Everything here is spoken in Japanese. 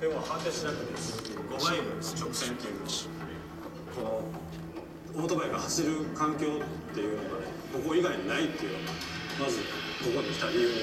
でも反対しなくていいです。5マイ直線っていうのこのオートバイが走る環境っていうのがここ以外にないっていうのがまずここに来た理由に